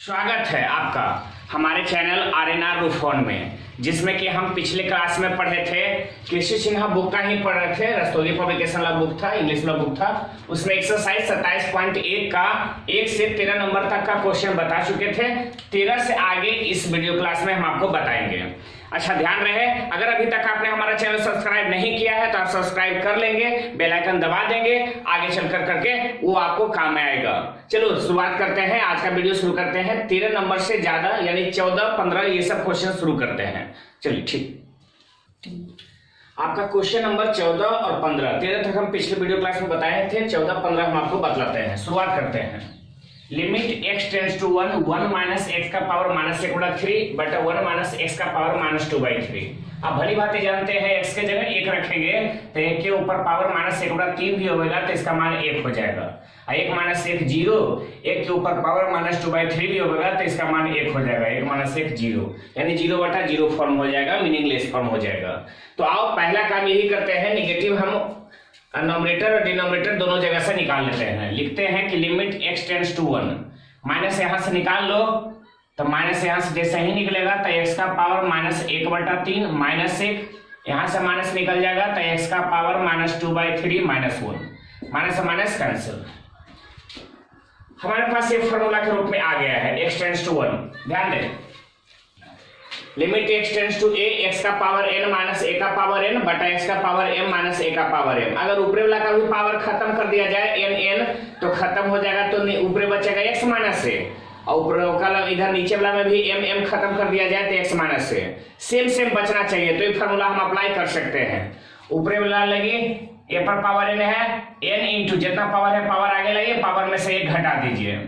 स्वागत है आपका हमारे चैनल आर एन आर रूफोन में, जिसमें कि हम पिछले क्लास में पढ़े थे, कृषि सिन्हा बुक का ही पढ़ रहे थे, रस्तोगी पब्लिकेशन वाला बुक था, इंग्लिश वाला बुक था, उसमें एक्सरसाइज सत्ताईस पॉइंट एक का एक से तेरह नंबर तक का क्वेश्चन बता चुके थे। तेरह से आगे इस वीडियो क्लास में हम आपको बताएँगे। अच्छा ध्यान रहे अगर अभी तक आपने हमारा चैनल सब्सक्राइब नहीं किया है तो आप सब्सक्राइब कर लेंगे, बेल आइकन दबा देंगे, आगे चल कर करके वो आपको काम में आएगा। चलो, शुरुआत करते हैं, आज का वीडियो शुरू करते हैं। तेरह नंबर से ज़्यादा, यानी चौदह, पंद्रह, ये सब क्वेश्चन शुरू करते हैं। चलिए, ठीक। आपका क्वेश्चन नंबर चौदह और पंद्रह। तेरह तक हम पिछले वीडियो क्लास में बताए थे, चौदह, पंद्रह हम आपको बतलाते हैं। शुरुआत करते हैं। Limit x tends to one one minus x का पावर माइनस एक बटा थ्री बटा वन माइनस एक्स का power minus two by three आप भली बात जानते हैं, x के जगह एक रखेंगे तो एक के ऊपर पावर माइनस एक बटा तीन भी होगा तो इसका मान एक हो जाएगा। और एक माइनस एक ज़ीरो एक के ऊपर power minus two by three भी होगा तो इसका मान एक हो जाएगा, एक माइनस एक ज़ीरो यानी ज़ीरो बटा ज़ीरो फॉर्म हो जाएगा मीनिंगलेस फॉर्म हो जाएगा। तो आओ पहला काम यही करते हैं निगेटिव हम नॉमिनेटर और डिनोमिनेटर दोनों जगह से निकाल लेते हैं। लिखते हैं कि limit x tends to one minus यहाँ से निकाल लो तो माइनस यहाँ से जैसे ही निकलेगा तो x का पावर माइनस एक बटा तीन माइनस एक। यहाँ से माइनस निकल जाएगा तो x का power minus two by three minus one minus minus cancel हमारे पास ये फॉर्मूला के रूप में आ गया है एक्स टेंस टू वन ध्यान दें। Limit x tends to a, x का पावर n माइनस a का पावर n, बटा x का पावर m माइनस a का पावर m. अगर ऊपरी वाला का भी पावर खत्म कर दिया जाए, n n तो खत्म हो जाएगा तो ऊपरी बचेगा x माइनस a. और ऊपर वाला इधर नीचे वाला में भी m m खत्म कर दिया जाए तो x minus a. Same same बचना चाहिए तो ये फॉर्मूला हम अप्लाई कर सकते हैं. ऊपरी वाला लगी, a पर पावर n है, n इंटू जितना पावर है पावर आगे लगे पावर में से एक घटा दीजिए.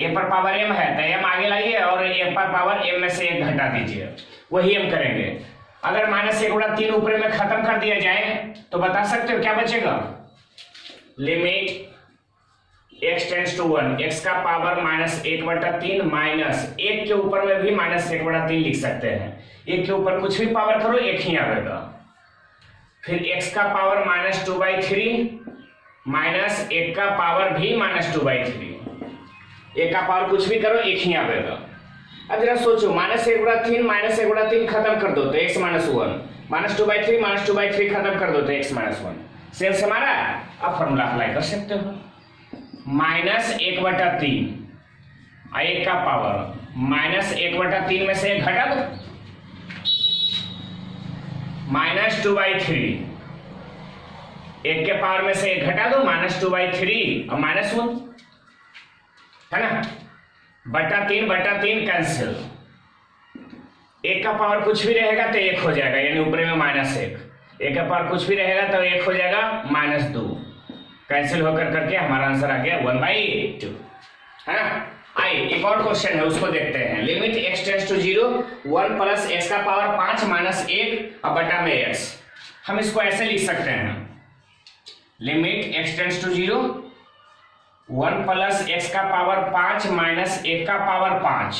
ए पर पावर एम है तो एम आगे लाइए और ए पर पावर एम में से एक घटा दीजिए. वही हम करेंगे। अगर माइनस एक बड़ा तीन ऊपर में खत्म कर दिया जाए तो बता सकते हो क्या बचेगा? Limit x tends to one x का पावर माइनस एक बटा तीन माइनस एक के ऊपर में भी माइनस एक बटा तीन लिख सकते हैं। एक के ऊपर कुछ भी पावर करो, एक ही आएगा फिर x का power minus two by three minus एक का पावर भी माइनस टू बाई थ्री एक का पावर कुछ भी करो, एक ही आएगा अब जरा सोचो, माइनस एक बड़ा तीन, माइनस एक बड़ा तीन खत्म कर दो तो x minus one. Minus two by three minus two by three खत्म कर दो तो एक्स माइनस वन। सेंस हमारा? अब फॉर्मूला अप्लाई कर सकते हो। माइनस एक बटा तीन एक का पावर माइनस एक बटा तीन में से एक घटा दो। माइनस टू बाई थ्री एक के पावर में से एक घटा दो, माइनस टू बाई थ्री और माइनस वन। है ना? बटा तीन बटा तीन कैंसिल एक का पावर कुछ भी रहेगा तो एक हो जाएगा, यानी ऊपर में माइनस एक। एक का पावर कुछ भी रहेगा तो एक हो जाएगा माइनस दो। कैंसिल होकर करके हमारा आंसर आ गया वन बाई टू है ना? आई एक और क्वेश्चन है, उसको देखते हैं। Limit x tends to zero one plus x का पावर पाँच माइनस एक, और बटा में एक्स हम इसको ऐसे लिख सकते हैं। Limit x tends to zero one plus x का पावर पाँच माइनस एक का पावर पाँच।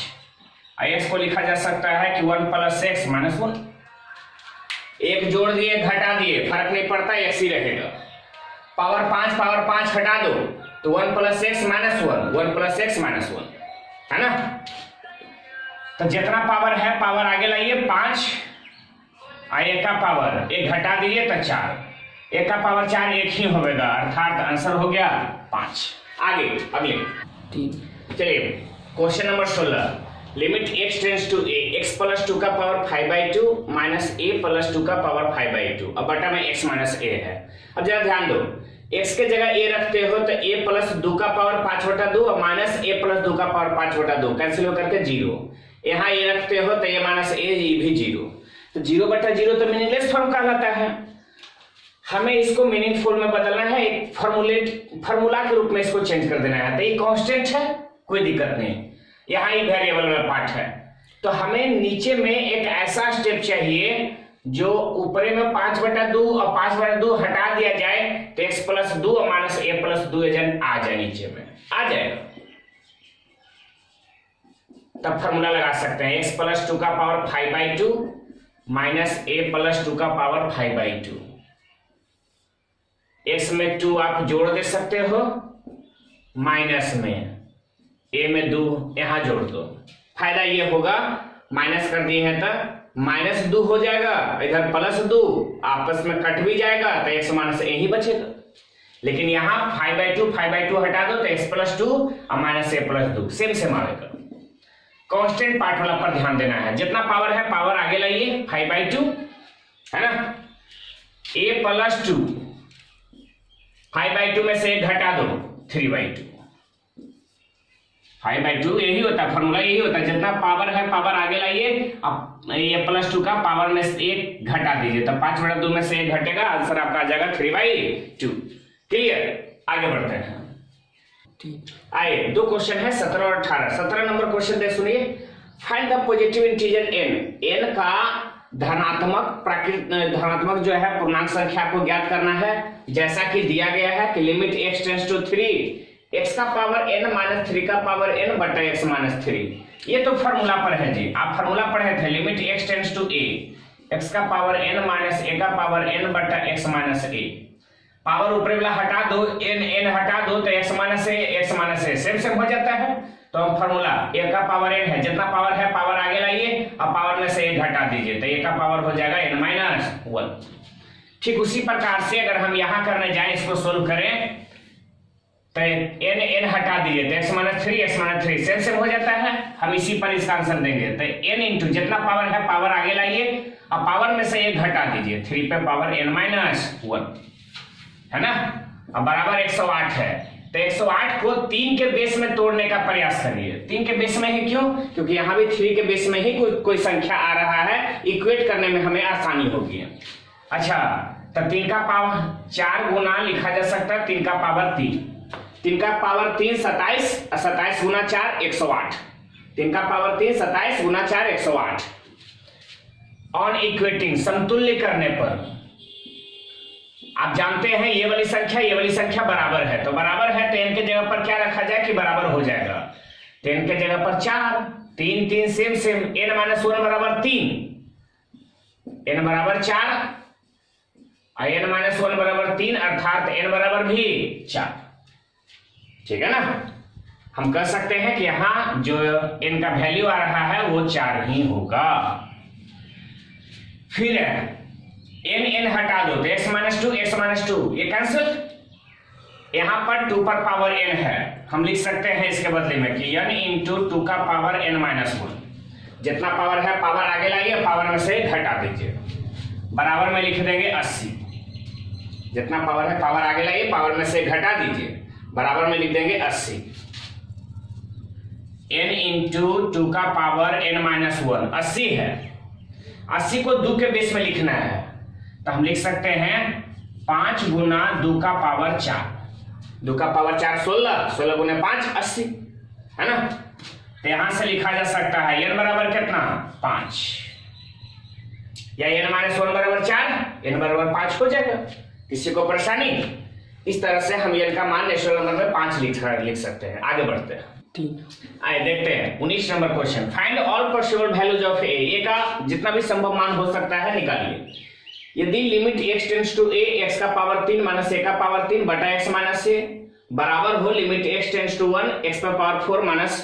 एक्स को लिखा जा सकता है कि one plus x minus one. एक जोड़ दिए, घटा दिए, फ़र्क नहीं पड़ता, एक्स ही रहेगा। पावर पाँच पावर पाँच हटा दो तो one plus x minus one one plus x minus one, है ना? तो जितना पावर है, पावर आगे लाइए, पाँच। एक का पावर, एक घटा दिए तो चार। एक का पावर चार एक ही होगा अर्थात आंसर हो गया पाँच। आगे अगले चलिए क्वेश्चन नंबर सोलह। Limit x tends to a x plus two का power five by two minus a plus two का पावर फाइव बाई टू अब बटा में x माइनस ए है। अब जरा ध्यान दो। x के जगह a रखते हो तो a प्लस दो का पावर पाँच बटा दो और माइनस ए प्लस दो का पावर पाँच बटा दो। कैंसिल होकर के ज़ीरो यहाँ a रखते हो तो ये माइनस ए भी ज़ीरो तो ज़ीरो बटा ज़ीरो तो मीनिंगलेस फॉर्म कहलाता है। हमें इसको मीनिंगफुल में बदलना है, एक फॉर्मुलेट फॉर्मूला के रूप में इसको चेंज कर देना है। तो ये कांस्टेंट है, कोई दिक्कत नहीं। यहाँ ही वेरिएबल में पार्ट है। तो हमें नीचे में एक ऐसा स्टेप चाहिए, जो ऊपरे में पाँच बटा दो और पाँच बटा दो हटा दिया जाए तो एक्स प्लस दो और माइनस ए प्लस दो एजन आ जाए नीचे में। आ जाएगा। तब फॉर्मूला लगा सकते हैं एक्स प्लस टू का power five by two minus a plus two का power five by two x में टू आप जोड़ दे सकते हो माइनस में। ए में दो, यहाँ जोड़ दो। फ़ायदा ये होगा माइनस कर दिए हैं तो माइनस दो हो जाएगा, इधर प्लस दो, आपस में कट भी जाएगा तो एक्स माइनस ए ही बचेगा। लेकिन यहाँ five by two five by two हटा दो तो एक्स प्लस टू और माइनस ए प्लस दो सेम सेम आएगा कांस्टेंट पार्ट वाला पर ध्यान देना है। जितना पावर है पावर आगे लाइए फाइव बाई टू है ना? A plus two five by two में से घटा दो three by two. Five by two यही होता है फॉर्मूला यही होता है जितना पावर है पावर आगे लाइए अब ये प्लस टू का पावर में से एक घटा दीजिए तो पाँच बटा दो में से एक घटेगा आंसर आपका आ जाएगा थ्री बाई टू क्लियर आगे बढ़ते हैं। आइए दो क्वेश्चन है सत्रह और अठारह। सत्रह नंबर क्वेश्चन दे सुनिए। Find the positive integer n n का धनात्मक प्राकृत धनात्मक जो है, पूर्णांक संख्या को ज्ञात करना है। जैसा कि दिया गया है कि limit x tends to three x का पावर एन माइनस थ्री का पावर एन बटा एक्स माइनस थ्री ये तो फॉर्मूला पर है जी। आप फॉर्मूला पढ़े थे limit x tends to a x का पावर एन माइनस ए का पावर एन बटा एक्स माइनस ए पावर ऊपर वाला हटा दो एन एन हटा दो तो x minus a x minus a same same हो जाता है। तो हम फॉर्मूला ए का पावर एन है, जितना पावर है पावर आगे लाइए, अब पावर में से एक घटा दीजिए तो ए का पावर हो जाएगा एन माइनस वन ठीक उसी प्रकार से अगर हम यहाँ करने जाए, इसको सोल्व करें तो एन एन हटा दीजिए तो x minus three x minus three same same हो जाता है। हम इसी पर इसका आंसर देंगे तो एन इंटू जितना पावर है पावर आगे लाइए, अब पावर में से एक घटा दीजिए थ्री पे पावर एन माइनस वन है ना? अब बराबर 108 है। तो 108 को तीन के बेस में तोड़ने का प्रयास करिए। तीन के बेस में ही क्यों? क्योंकि यहाँ भी थ्री के बेस में ही कोई कोई संख्या आ रहा है। इक्वेट करने में हमें आसानी होगी। अच्छा तो तीन का पावर चार गुना लिखा जा सकता है। तीन का पावर तीन। तीन का पावर तीन सताइस सताइस गुना चार, एक सौ आठ। तीन का पावर तीन सताइस गुना चार, एक सौ आठ। ऑन इक्वेटिंग समतुल्य करने पर। आप जानते हैं, ये वाली संख्या, ये वाली संख्या बराबर है। तो बराबर है तो एन के जगह पर क्या रखा जाए कि बराबर हो जाएगा? तो एन के जगह पर चार, तीन तीन, same same n minus one बराबर तीन। एन बराबर चार, और एन माइनस वन बराबर तीन, अर्थात एन बराबर भी चार। ठीक है ना? हम कह सकते हैं कि यहाँ जो एन का वैल्यू आ रहा है, वो चार ही होगा। फिर एन एन हटा दो तो x minus two x minus two ये कैंसिल यहाँ पर टू पर पावर एन है। हम लिख सकते हैं इसके बदले में कि एन इंटू टू का पावर एन माइनस वन जितना पावर है पावर आगे लाइए पावर में से घटा दीजिए। बराबर में लिख देंगे अस्सी। जितना पावर है पावर आगे लाइए पावर में से घटा दीजिए। बराबर में लिख देंगे अस्सी। एन इंटू टू का पावर एन माइनस वन अस्सी है। अस्सी को दो के बेस में लिखना है। तो हम लिख सकते हैं पाँच गुना दो का पावर चार। दो का पावर चार सोलह सोलह गुना पाँच अस्सी है ना? तो यहाँ से लिखा जा सकता है एन बराबर कितना? पाँच। या एन माइनस वन बराबर चार एन बराबर पाँच हो जाएगा। किसी को परेशानी? इस तरह से हम एन का मान नेचुरल नंबर में पाँच लिख लिख सकते हैं। आगे बढ़ते हैं। आए देखते हैं। उन्नीस number question find all possible values of a a का जितना भी संभव मान हो सकता है निकालिए। यदि limit x tends to a x का पावर तीन माइनस ए का पावर तीन, बटा एक्स माइनस ए बराबर हो limit x tends to one x का पावर फोर माइनस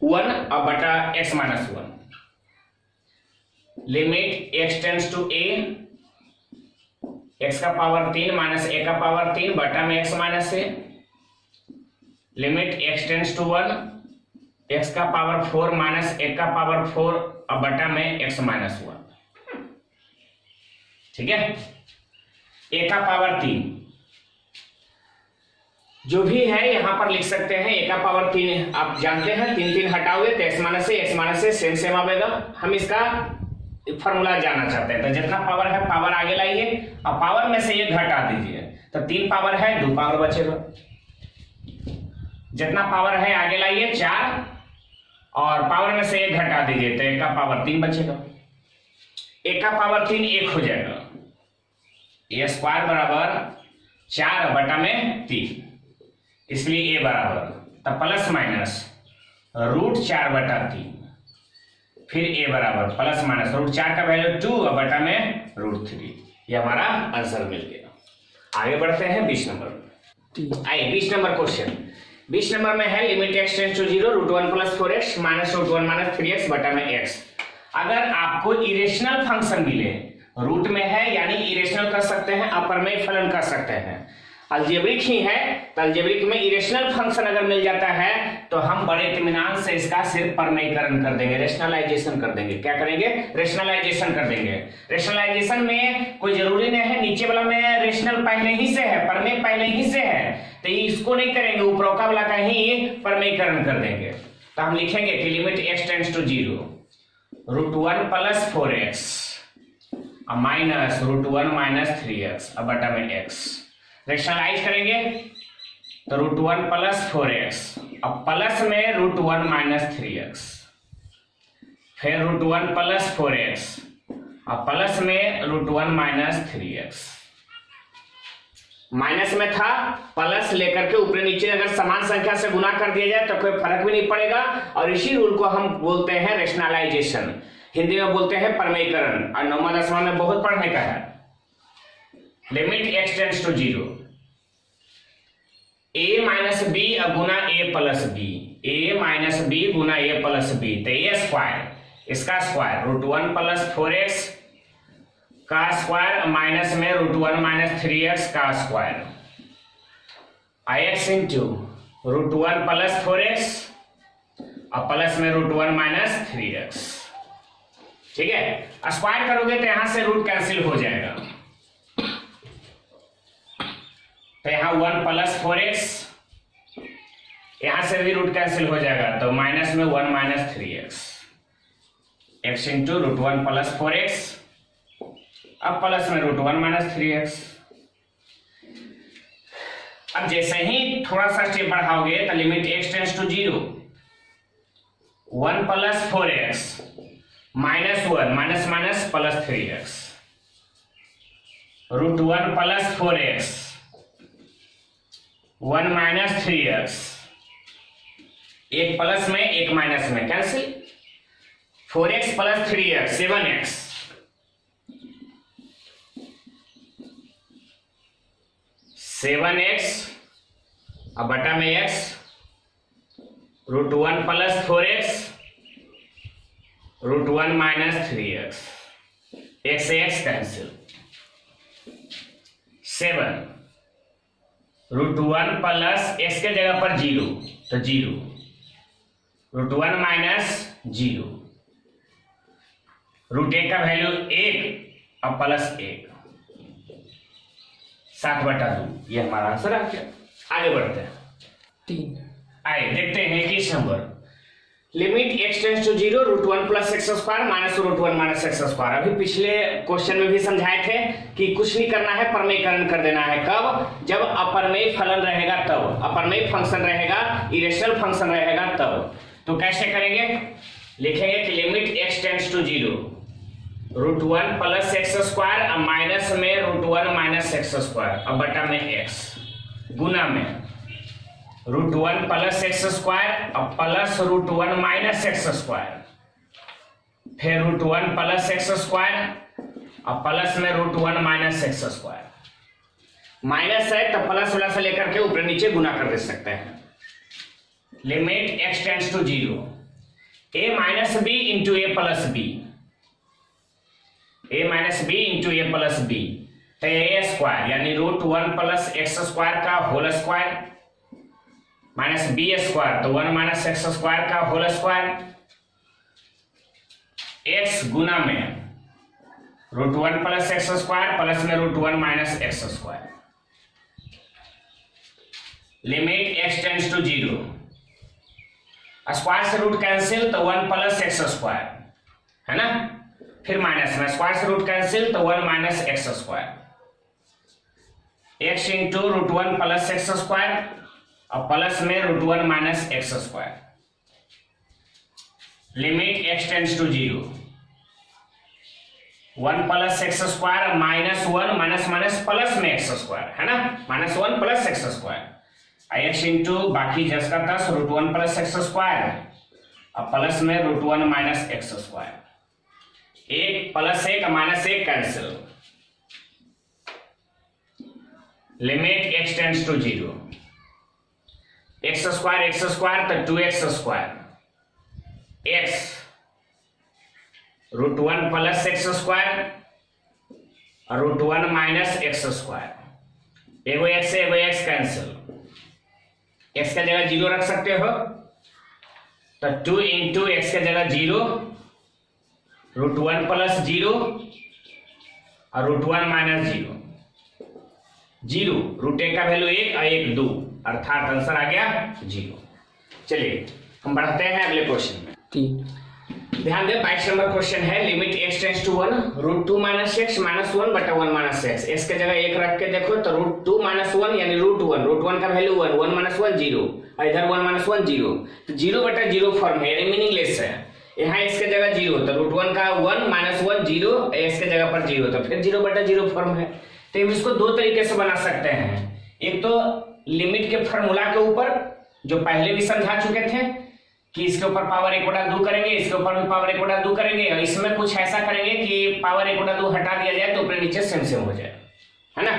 वन और बटा x minus one limit x tends to a x का पावर तीन माइनस ए का पावर तीन, बटा में x minus a limit x tends to one x का पावर फोर माइनस ए का पावर फोर और बटा में एक्स माइनस वन ठीक है? ए का पावर तीन। जो भी है, यहाँ पर लिख सकते हैं ए का पावर तीन, आप जानते हैं, तीन तीन हटाओगे तो एक्स माइनस से एक्स माइनस से सेम सेम आवेगा। हम इसका फॉर्मूला जानना चाहते हैं। तो जितना पावर है पावर आगे लाइए, और पावर में से ये घटा दीजिए। तो तीन पावर है, दो पावर बचेगा। जितना पावर है, आगे लाइए, चार, और पावर में से एक घटा दीजिए तो एक का पावर तीन बचेगा। एक का पावर तीन एक हो जाएगा। ए स्क्वायर बराबर चार बटा में तीन। इसलिए ए बराबर। तब प्लस माइनस रूट चार बटा तीन। फिर ए बराबर प्लस माइनस रूट चार का वैल्यू टू और बटा में रूट थ्री ये हमारा आंसर मिल गया। आगे बढ़ते हैं बीस नंबर आइए बीस नंबर क्वेश्चन बीस नंबर में है limit x tends to zero root one plus four x minus root one minus three x बटा में एक्स अगर आपको इरेशनल फ़ंक्शन मिले रूट में है, यानी इरेशनल कर सकते हैं अपर में फलन कर सकते हैं। अल्जेब्रिक ही है तो अल्जेब्रिक में इरेशनल फ़ंक्शन अगर मिल जाता है तो हम बड़े इतमान से इसका सिर्फ़ परमयीकरण कर देंगे रेशनलाइजेशन कर देंगे। क्या करेंगे? रेशनलाइजेशन कर देंगे। रेशनलाइजेशन में कोई ज़रूरी नहीं है, नीचे वाला में रेशनल पहले ही से है, परमेय पहले ही से है। तो इसको नहीं करेंगे उपरोका वाला का ही परमयीकरण कर देंगे। तो हम लिखेंगे कि limit x tends to zero root one plus four x minus root one minus three x, अब बटा में एक्स। रेशनलाइज करेंगे? तो root one plus four x, अब प्लस में root one minus three x. फिर root one plus four x, अब plus में root one minus three x. Minus में था, प्लस लेकर के ऊपर नीचे अगर समान संख्या से गुना कर दिया जाए तो कोई फ़र्क भी नहीं पड़ेगा। और इसी रूल को हम बोलते हैं रेशनलाइजेशन हिंदी में बोलते हैं परमयीकरण और नौवा, दसवा में बहुत पढ़ने का है। Limit x tends to zero a minus b Guna a plus b a minus b Guna a plus b तो ए स्क्वायर इसका square root one plus four x का स्क्वायर माइनस में root one minus three x का square I x into root one plus four x और plus में root one minus three x ठीक है? Square करोगे तो यहाँ से रूट कैंसिल हो जाएगा। तो यहाँ वन प्लस फोर एक्स यहाँ से भी रूट कैंसिल हो जाएगा। तो माइनस में one minus three x x into root one plus four x अब प्लस में root one minus three x अब जैसे ही थोड़ा सा स्टेप बढ़ाओगे तो limit x tends to zero one plus four x minus one, minus minus plus three x root one plus four x one minus three x एक plus में, एक माइनस में। Cancel. Four x plus three x seven x seven x अब बटा में x root one plus four x root one minus three x x x cancel seven root one plus x के जगह पर zero तो zero root one minus zero root एक का value एक और प्लस एक. सात बटा दो ये हमारा आंसर आ गया। आगे बढ़ते हैं। तीन। आए देखते हैं इक्कीस number limit x tends to zero root one plus x square minus root one minus x square अभी पिछले क्वेश्चन में भी समझाए थे कि कुछ नहीं करना है परमेयकरण कर देना है। कब? जब अपरमेय फलन रहेगा, तब। अपरमेय फ़ंक्शन रहेगा इरेशनल फ़ंक्शन रहेगा, तब। तो कैसे करेंगे? लिखेंगे कि limit x tends to zero root one plus x square minus में root one minus x square अब बटा में एक्स गुना में। Root one plus x square और plus root one minus x square. फिर root one plus x square और plus में root one minus x square. Minus है तो प्लस वाला से लेकर के ऊपर नीचे गुना कर दे सकते हैं। Limit x tends to zero. A minus b into a plus b. A minus b into a plus b. तो ए स्क्वायर, यानी root one plus x square का whole square. Minus b square तो one minus x square का whole square x गुना में root one plus x square plus में root one minus x square. Limit x tends to zero. Square से root cancel तो one plus x square, है ना? फिर माइनस में स्क्वायर से रूट कैंसिल तो one minus x square. X into root one plus x square और plus में root one minus x square. Limit x tends to zero. One plus x square minus one minus minus plus में x square, है ना? Minus one plus x square. X into बाकी जस का दस, root one plus x square. और plus में root one minus x square. एक प्लस एक माइनस एक cancel. Limit x tends to zero. Square, x square तो two x square. X root one plus x square और root one minus x square. एगो x एगो x cancel. X का जगह zero रख सकते हो? तो टू इंटू एक्स का जगह zero, root one plus zero और root one minus zero. Zero, root एक का वैल्यू एक और एक दो। अर्थात आंसर आ गया ज़ीरो। चलिए हम बढ़ते हैं अगले क्वेश्चन में। तीन। ध्यान दें बाईस नंबर क्वेश्चन है limit x tends to one root two minus x minus one बटा वन माइनस एक्स एक्स के जगह एक रख के देखो तो रूट टू माइनस वन यानी रूट वन रूट वन का value one one minus one zero इधर वन माइनस वन ज़ीरो तो ज़ीरो बटा ज़ीरो फॉर्म है यानी मीनिंगलेस है। यहाँ एक्स के जगह ज़ीरो तो रूट वन का one minus one zero x के जगह पर ज़ीरो तो फिर ज़ीरो बटा ज़ीरो फॉर्म है। तो हम इसको दो तरीके से बना सकते हैं। एक तो लिमिट के फॉर्मूला के ऊपर, जो पहले भी समझा चुके थे, कि इसके ऊपर पावर एक बटा दो करेंगे, इसके ऊपर भी पावर एक बटा दो करेंगे, और इसमें कुछ ऐसा करेंगे कि पावर एक बटा दो हटा दिया जाए तो ऊपर नीचे सेम सेम हो जाए। है ना?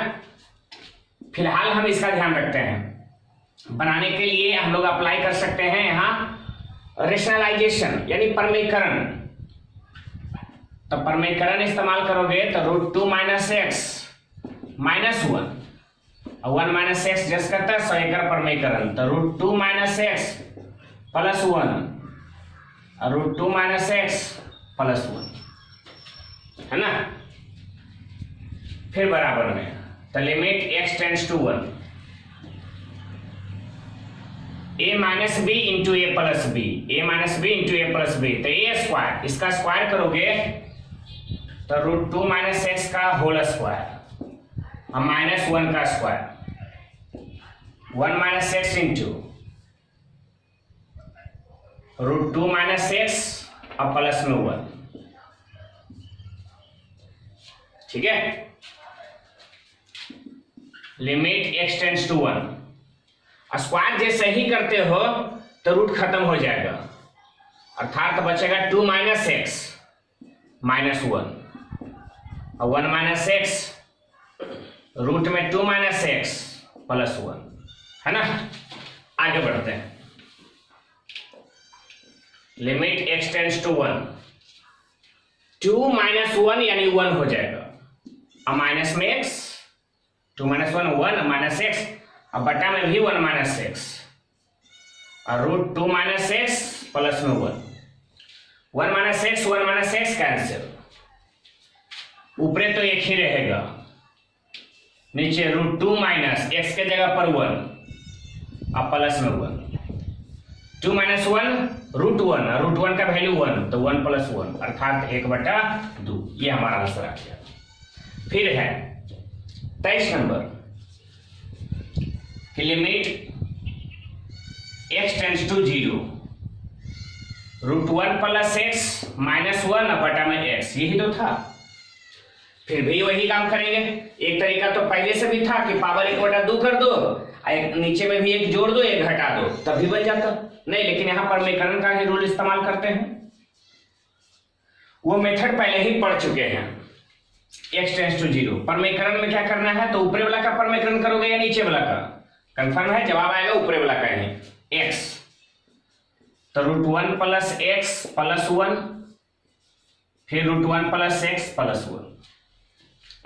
फ़िलहाल हम इसका ध्यान रखते हैं। बनाने के लिए हम लोग अप्लाई कर सकते हैं यहाँ रेशनलाइजेशन यानी परमीकरण तो परमीकरण इस्तेमाल करोगे तो root two minus x minus one one minus x just करता है, सौ एकड़ परमीकरण तो root two minus x plus one root two minus x plus one है ना? फिर बराबर में। तो limit x tends to one a minus b into a plus b a minus b into a plus b तो a square इसका square करोगे? तो रूट टू माइनस एक्स का होल स्क्वायर माइनस वन का square one minus x into root two minus x और plus में one. ठीक है? Limit x tends to one square जैसे ही करते हो तो रूट खत्म हो जाएगा। अर्थात बचेगा two minus x minus one और वन माइनस एक्स रूट में two minus x plus one है ना? आगे बढ़ते हैं। Limit x tends to one two minus one यानी वन हो जाएगा। माइनस में x two minus one one minus x और बटा में भी वन माइनस एक्स और root two minus x plus में one one minus x one minus x cancel ऊपरे तो एक ही रहेगा। नीचे रूट टू माइनस एक्स के जगह पर वन और प्लस में one two minus one root one root one का वैल्यू वन तो वन प्लस वन अर्थात एक बटा दो. ये हमारा आंसर आ गया फिर है, तेईस नंबर की limit x tends to zero root one plus x minus one बटा में एक्स यही तो था। फिर भी वही काम करेंगे। एक तरीका तो पहले से भी था कि पावर एक बटा दो कर दो। एक नीचे में भी एक जोड़ दो, एक घटा दो, तब भी बन जाता। नहीं, लेकिन यहाँ पर मेकरण का ही रूल इस्तेमाल करते हैं। वो मेथड पहले ही पढ़ चुके हैं। एक्स टेंस टू ज़ीरो परमेकरण में क्या करना है? तो ऊपरे वाला का परमेकरण करोगे या नीचे वाला का? कंफर्म है? जवाब आएगा, ऊपरे वाला का ही। एक्स तो root one plus x plus one फिर root one plus x plus one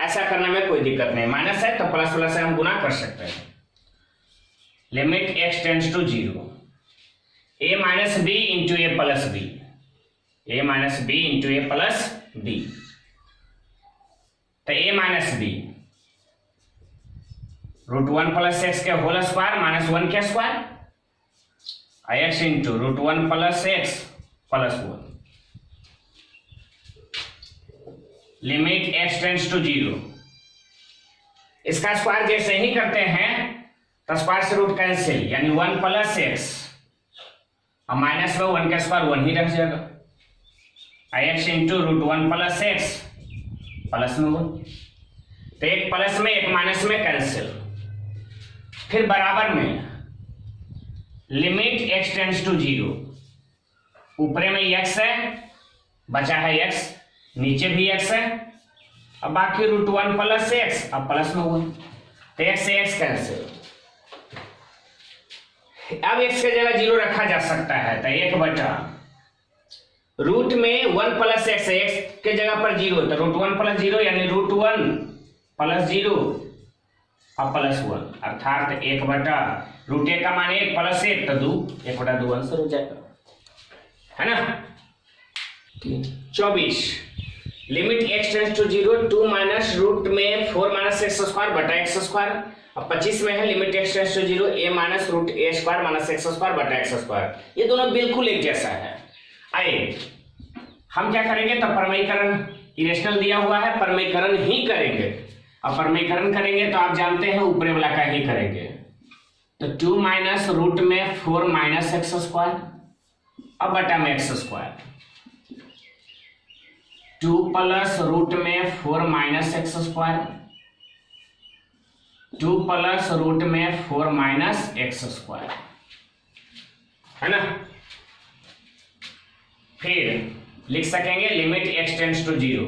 ऐसा करने में कोई दिक्कत नहीं। माइनस है तो प्लस प्लस हम गुना कर सकते हैं। Limit x tends to zero a minus b into a plus b a minus b into a plus b तो a minus b root one plus x के होल स्क्वायर माइनस वन के square x into root one plus x plus one limit x tends to zero इसका square जैसे ही करते हैं square से root cancel यानी वन प्लस एक्स और माइनस में वन का स्क्वायर वन ही रह जाएगा। X into root one plus x plus में वन तो एक प्लस में, एक माइनस में कैंसिल फिर बराबर में limit x tends to zero ऊपरे में एक्स है, बचा है एक्स नीचे भी एक्स है। अब बाकी रूट वन प्लस एक्स अब प्लस में वन तो एक्स एक्स कैंसिल अब एक्स की जगह ज़ीरो रखा जा सकता है तो एक बटा। रूट में वन प्लस एक्स एक्स के जगह पर ज़ीरो तो रूट वन प्लस ज़ीरो यानी रूट वन प्लस ज़ीरो और प्लस वन अर्थात एक बटा रूट एक का मान एक प्लस एक तो दो एक बटा दो आंसर हो जाएगा। है ना? चौबीस। Limit x tends to zero two minus root में फोर माइनस एक्स स्क्वायर बटा एक्स स्क्वायर पच्चीस में है limit x tends to zero a minus root a square minus x square बटा एक्स स्क्वायर ये दोनों बिल्कुल एक जैसा है। आइए, हम क्या करेंगे? तो परमयीकरण इरेशनल दिया हुआ है, परमयीकरण ही करेंगे। अब परमयीकरण करेंगे तो आप जानते हैं, ऊपरे वाला का ही करेंगे। तो टू माइनस रूट में फोर माइनस एक्स स्क्वायर अब बटा में x square two plus root में four minus x square two plus root में फोर माइनस एक्स स्क्वायर। है ना? फिर लिख सकेंगे limit x tends to zero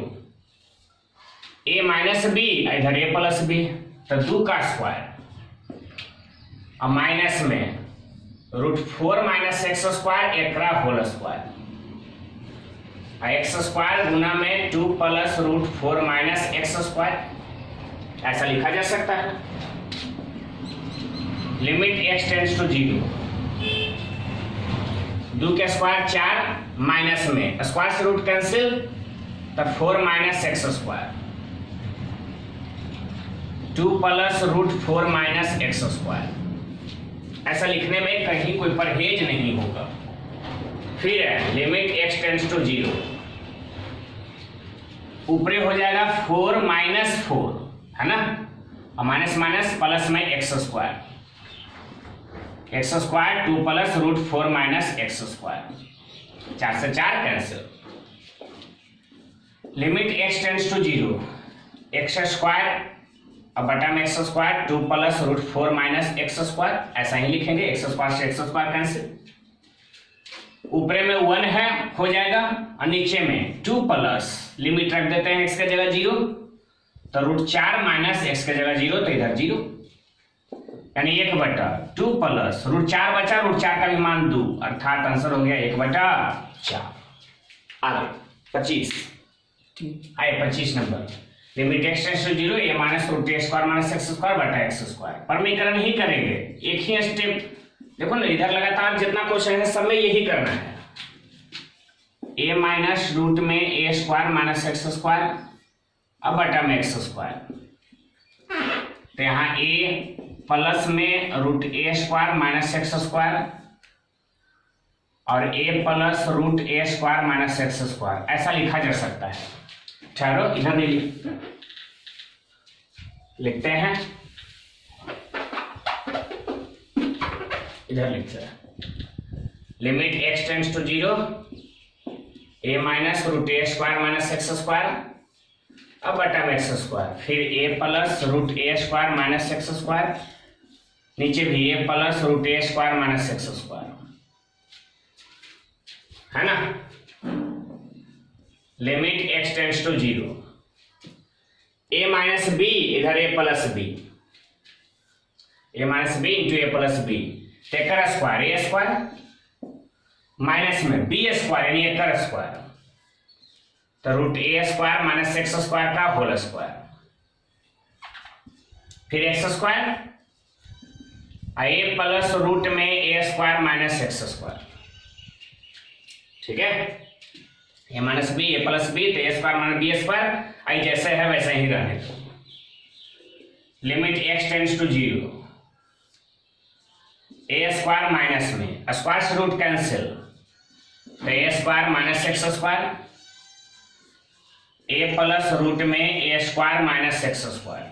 a minus b इधर ए प्लस बी तो दो का स्क्वायर। और माइनस में root four minus x square एक होल स्क्वायर। एक्स स्क्वायर गुना में two plus root four minus x square ऐसा लिखा जा सकता है। Limit x tends to zero के स्क्वायर चार माइनस में। स्क्वायर से रूट कैंसिल तब four minus x square two plus root four minus x square ऐसा लिखने में कहीं कोई परहेज नहीं होगा। फिर है limit x tends to zero ऊपरे हो जाएगा फोर माइनस फोर है ना? और माइनस माइनस प्लस में x square x square two plus root four minus x square चार से चार cancel limit x tends to zero x square अब बटा में x square two plus root four minus x square ऐसा ही लिखेंगे एक्स स्क्वायर से एक्स स्क्वायर कैंसिल ऊपरे में वन है, हो जाएगा। और नीचे में टू प्लस लिमिट रख देते हैं एक्स के जगह ज़ीरो तो रूट चार माइनस एक्स के जगह ज़ीरो तो इधर ज़ीरो यानी एक बटा टू प्लस रूट चार बचा रूट चार का भी मान दो। अर्थात आंसर हो गया एक बटा चार। आगे पच्चीस। आए पच्चीस number limit x tends to zero a minus root a square minus x square बटा एक्स स्क्वायर परमीकरण ही करेंगे। एक ही स्टेप देखो ना इधर लगातार जितना क्वेश्चन है सब में यही करना है। ए माइनस रूट में a square minus x square अब बटा में एक्स स्क्वायर तो यहाँ ए प्लस में root a square minus x square और a plus root a square minus x square ऐसा लिखा जा सकता है। ठहरो इधर नहीं लिख लिखते हैं। इधर लिखते हैं। Limit x tends to zero a minus root a square minus x square अब बटा में एक्स स्क्वायर। फिर a plus root a square minus x square. नीचे भी a plus root a square minus x square. है ना? Limit x tends to zero. A minus b, इधर a plus b. A minus b into a plus b. Taker square, a square. Minus में b square, यानी एकर square. तो root a square minus x square का whole square फिर x square a plus root में a square minus x square ठीक है? A minus b a plus b तो a square minus b square आई जैसे है वैसे ही रहने limit x tends to zero a square minus में स्क्वायर से रूट कैंसिल तो a square minus x square a plus root में a square minus x square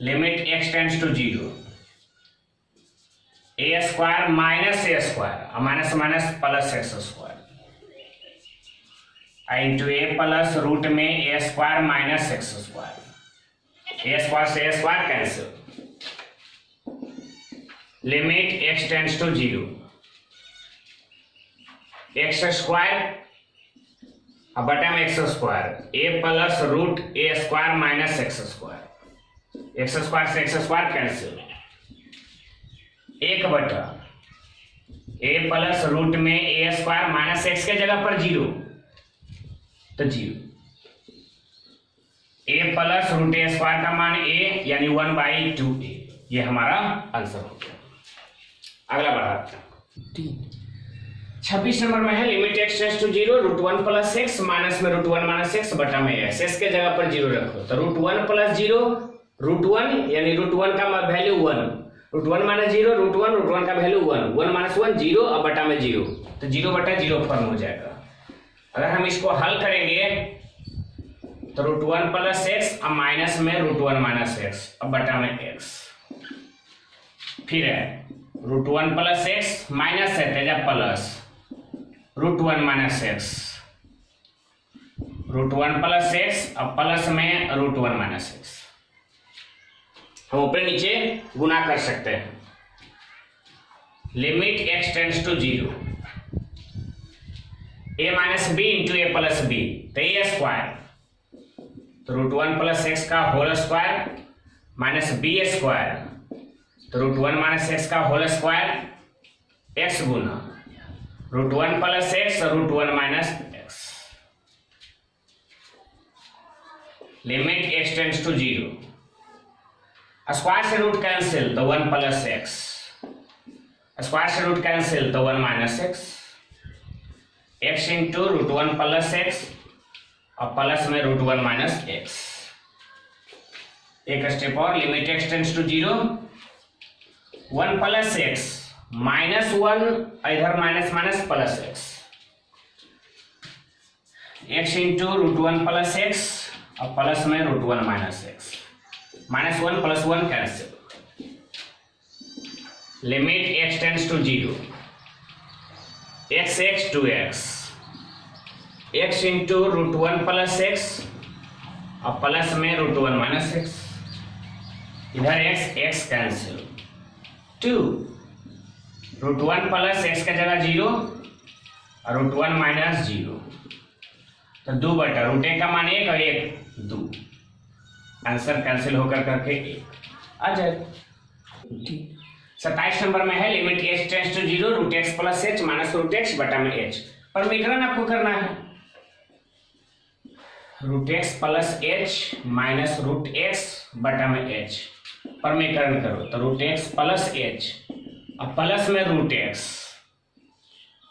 limit x tends to zero a square minus a square minus minus plus x square into a plus root में a square minus x square a square से a square cancel limit x tends to zero x square बटा में x square, a plus root a square minus x square. X square से x square cancel एक बटा, ए plus root में a square minus x के जगह पर zero तो zero. A plus root a square का मान ए, यानी वन बाई टू ए, ये हमारा आंसर हो गया। अगला बढ़ाते हैं। छब्बीस नंबर में है limit x tends to zero root one plus x minus में रूट वन माइनस एक्स बटा में एक्स एक्स के जगह पर ज़ीरो रखो। तो root one plus zero root one यानी रूट वन का value one root one minus zero root one root one का value one one minus one zero और बटा में ज़ीरो तो ज़ीरो बटा ज़ीरो फॉर्म हो जाएगा। अगर हम इसको हल करेंगे तो रूट वन प्लस एक्स और माइनस में रूट वन माइनस एक्स और बटा में एक्स फिर है root one plus x minus है Teja plus root one minus x root one plus x और प्लस में रूट वन माइनस एक्स हम ऊपर नीचे गुना कर सकते हैं। Limit x tends to zero a minus b into a plus b तो ए स्क्वायर तो रूट वन प्लस एक्स का whole square minus b square तो रूट वन माइनस एक्स का whole square x Guna root one plus x root one minus x limit x tends to zero square से root cancel तो one plus x square से root cancel तो one minus x x into root one plus x और plus में root one minus x एक step और limit x tends to zero one plus x minus one, इधर minus minus plus x. X into root one plus x, और plus में root one minus x. Minus one plus one cancel. Limit x tends to zero. X x to x. X into root one plus x, और plus में root one minus x. इधर x x cancel. Two. Root one plus x का जगह zero और root one minus zero. तो दो बटा root एक का मान एक और एक दो। आंसर कैंसिल होकर करके एक। आ जाए। सत्ताईस नंबर में है, limit h tends to zero root x plus h minus root x बटा में एच पर विकरण आपको करना है। Root x plus h minus root x बटा में एच परमीकरण करो तो रूट एक्स प्लस एच और प्लस में root x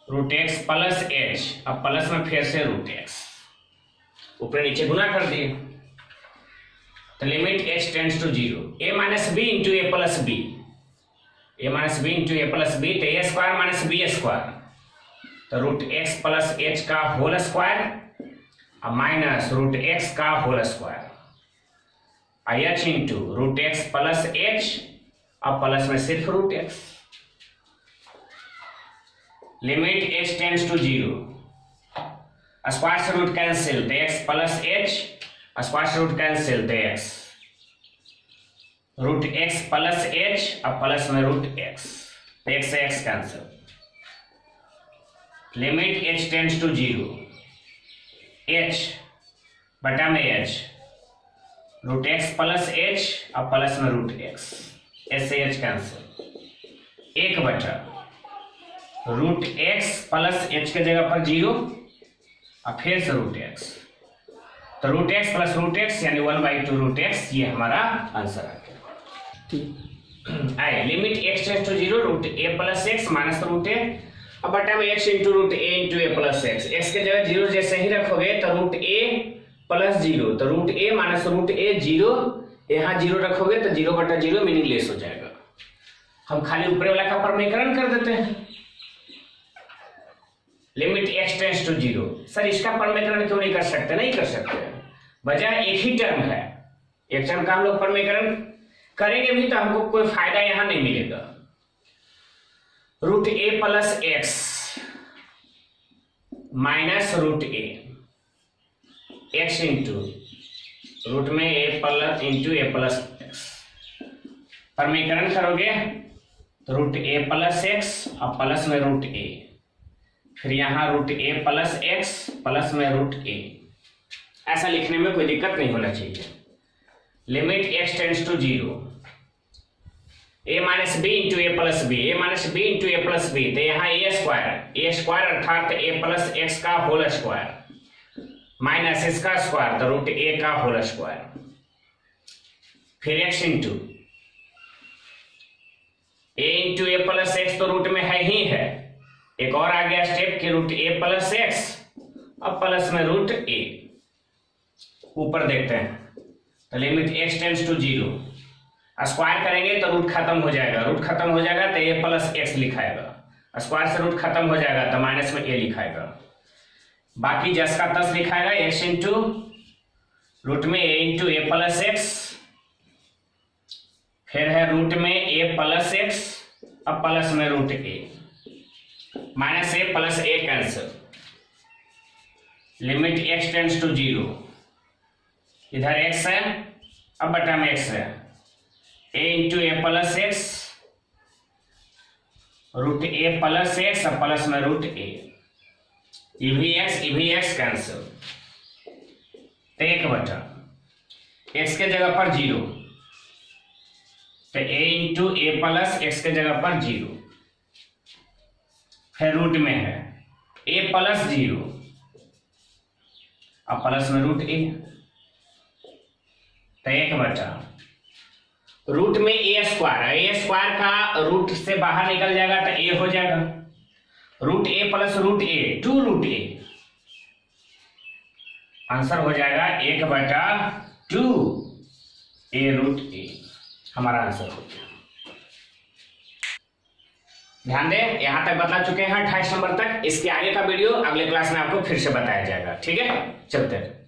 root x plus h और प्लस में फिर से रूट एक्स ऊपर नीचे गुना कर दिए। तो limit h tends to zero a minus b into a plus b a minus b into a plus b तो a square minus b square तो रूट एक्स प्लस एच का होल स्क्वायर और माइनस रूट एक्स का whole square h into root x plus h और plus में सिर्फ़ root x limit x tends to zero square से root cancel तो x plus h square से root cancel तो x root x plus h और plus में root x तो x x cancel limit h tends to zero h बटा में h root x plus h और प्लस में रूट एक्स एच से एच कैंसिल एक बटा रूट एक्स प्लस एच के जगह पर ज़ीरो और फिर से रूट एक्स तो root x plus root x यानी one by two root x ये हमारा आंसर आ गया. आए limit x tends to zero root a plus x minus root a अब बटा में x into root a into a plus x x के जगह ज़ीरो जैसे ही रखोगे तो रूट ए प्लस ज़ीरो तो root a minus root a zero यहाँ ज़ीरो रखोगे तो ज़ीरो बटा ज़ीरो मीनिंगलेस हो जाएगा. हम खाली ऊपर वाला का परमीकरण कर देते हैं. Limit x tends to zero sir, इसका परमीकरण क्यों नहीं कर सकते? नहीं कर सकते। वजह एक ही टर्म है। एक टर्म का हम लोग परमीकरण करेंगे भी तो हमको कोई फ़ायदा यहाँ नहीं मिलेगा। Root a plus x minus root a x into root में a plus into a plus x परमीकरण करोगे तो रूट ए प्लस एक्स और प्लस में रूट ए फिर यहाँ root a plus x plus में रूट ए ऐसा लिखने में कोई दिक्कत नहीं होना चाहिए। Limit x tends to zero a minus b into a plus b a minus b into a plus b तो यहाँ ए स्क्वायर ए स्क्वायर अर्थात ए प्लस एक्स का होल स्क्वायर माइनस इसका स्क्वायर तो रूट ए का whole square फिर x into a into a plus x तो root में है ही है। एक और आ गया स्टेप के रूट ए प्लस एक्स अब प्लस में रूट ए ऊपर देखते हैं। तो limit x tends to zero square करेंगे तो रूट खत्म हो जाएगा। रूट खत्म हो जाएगा तो ए प्लस एक्स लिखाएगा। स्क्वायर से रूट खत्म हो जाएगा तो माइनस में ए लिखाएगा। बाकी जस का तस लिखाएगा एक्स इंटू रूट में a into a plus x फिर है रूट में ए प्लस एक्स अब प्लस में root a minus a plus a cancel. Limit x tends to zero इधर एक्स है, अब बटा में एक्स है। A into a plus x root a plus x और प्लस में रूट ए भी एक्स भी एक्स कैंसिल तो एक बटा। एक्स के जगह पर ज़ीरो तो a into a plus x के जगह पर ज़ीरो फिर रूट में है। ए प्लस ज़ीरो अब प्लस में रूट ए तो एक बचा। रूट में ए स्क्वायर ए स्क्वायर का रूट से बाहर निकल जाएगा तो ए हो जाएगा। Root a plus root a two root a answer हो जाएगा एक बटा टू ए रूट ए हमारा आंसर हो गया। ध्यान दें, यहाँ तक बता चुके हैं अट्ठाईस नंबर तक। इसके आगे का वीडियो अगले क्लास में आपको फिर से बताया जाएगा। ठीक है? चलते हैं।